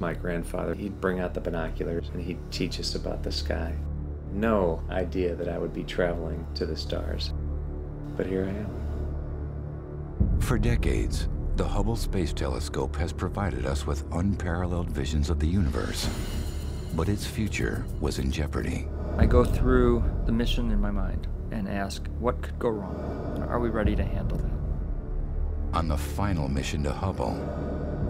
My grandfather, he'd bring out the binoculars and he'd teach us about the sky. No idea that I would be traveling to the stars. But here I am. For decades, the Hubble Space Telescope has provided us with unparalleled visions of the universe. But its future was in jeopardy. I go through the mission in my mind and ask, what could go wrong? Are we ready to handle that? On the final mission to Hubble,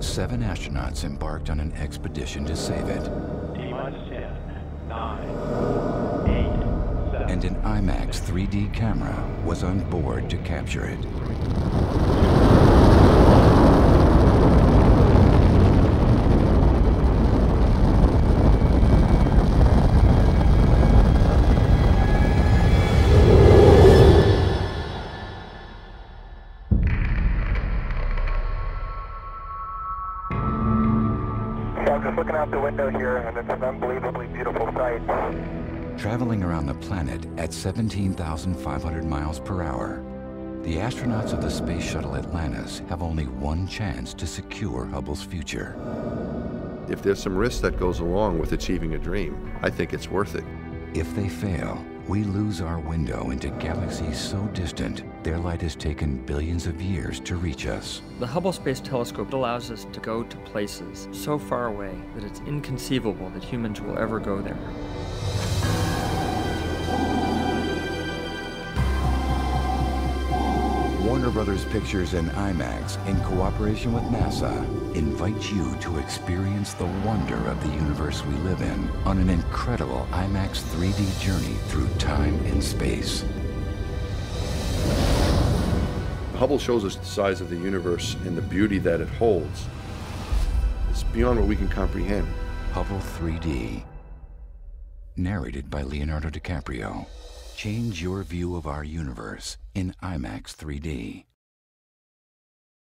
seven astronauts embarked on an expedition to save it. T-minus 10, 9, 8, 7. And an IMAX 3D camera was on board to capture it. I'm just looking out the window here, and it's an unbelievably beautiful sight. Traveling around the planet at 17,500 miles per hour, the astronauts of the Space Shuttle Atlantis have only one chance to secure Hubble's future. If there's some risk that goes along with achieving a dream, I think it's worth it. If they fail, we lose our window into galaxies so distant, their light has taken billions of years to reach us. The Hubble Space Telescope allows us to go to places so far away that it's inconceivable that humans will ever go there. Warner Brothers Pictures and IMAX, in cooperation with NASA, invite you to experience the wonder of the universe we live in on an incredible IMAX 3D journey through time and space. Hubble shows us the size of the universe and the beauty that it holds. It's beyond what we can comprehend. Hubble 3D. Narrated by Leonardo DiCaprio. Change your view of our universe in IMAX 3D.